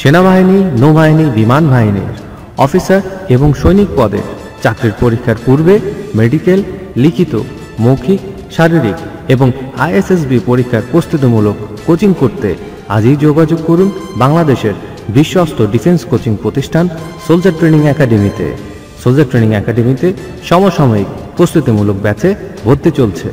সেনাবাহিনী, নৌবাহিনী, বিমান বাহিনীর অফিসার এবং সৈনিক পদে চাকরির পরীক্ষার পূর্বে মেডিকেল, লিখিত, মৌখিক, শারীরিক এবং আইএসএসবি পরীক্ষার প্রস্তুতিমূলক কোচিং করতে আজই যোগাযোগ করুন বাংলাদেশের বিশ্বস্ত ডিফেন্স কোচিং প্রতিষ্ঠান সোলজার ট্রেনিং একাডেমিতে। সোলজার ট্রেনিং একাডেমিতে সমসাময়িক প্রস্তুতিমূলক ব্যাচে ভর্তি চলছে।